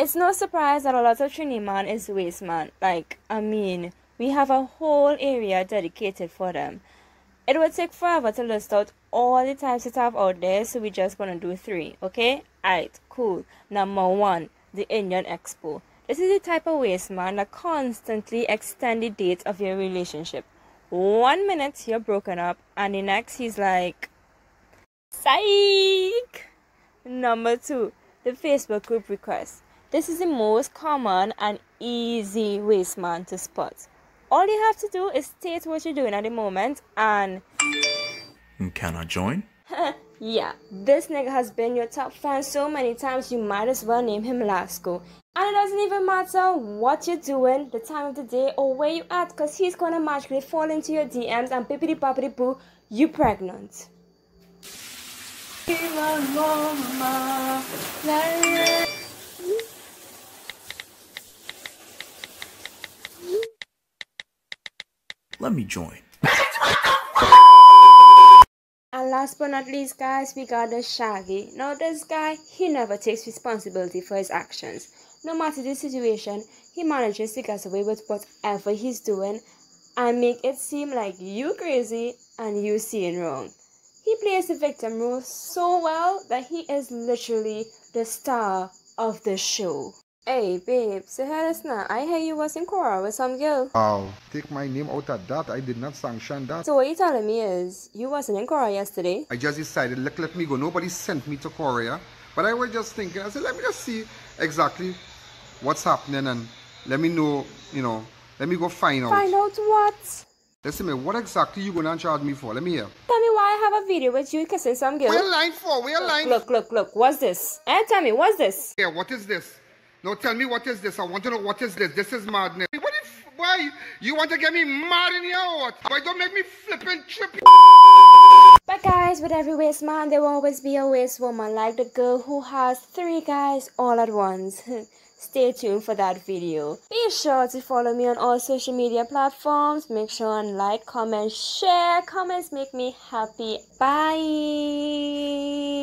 It's no surprise that a lot of Trini man is waste man. Like, I mean, we have a whole area dedicated for them. It would take forever to list out all the types that have out there, so we're just gonna do three, okay? Alright, cool. Number one, the Indian Expo. This is the type of waste man that constantly extend the date of your relationship. One minute you're broken up, and the next he's like, Psych! Number two, the Facebook group request. This is the most common and easy waste man to spot. All you have to do is state what you're doing at the moment and. Can I join? yeah, this nigga has been your top fan so many times you might as well name him Lasco. And it doesn't even matter what you're doing, the time of the day, or where you at, because he's gonna magically fall into your DMs and bippity boppity boo, you pregnant. Let me join. And last but not least, guys, we got the Shaggy. Now, this guy, he never takes responsibility for his actions. No matter the situation, he manages to get away with whatever he's doing and make it seem like you crazy and you seeing wrong. He plays the victim role so well that he is literally the star of the show. Hey, babe, say hello now. I hear you was in quarrel with some girl. Oh, take my name out of that. I did not sanction that. So what you telling me is, you wasn't in quarrel yesterday? I just decided, let, let me go. Nobody sent me to Korea. But I was just thinking, I said, let me just see exactly what's happening and let me know, you know, let me go find out. Find out what? Listen me, what exactly you gonna charge me for? Let me hear. Tell me why I have a video with you kissing some girl. Where lying for? Where line? For. Look, look, look. What's this? Eh, tell me, what's this? Yeah, what is this? No, tell me what is this. I want to know what is this. This is madness. What if, why? You want to get me mad in or what? Why don't make me flipping and trip? But guys, with every waste man, there will always be a waste woman, like the girl who has three guys all at once. Stay tuned for that video. Be sure to follow me on all social media platforms. Make sure and like, comment, share. Comments make me happy. Bye.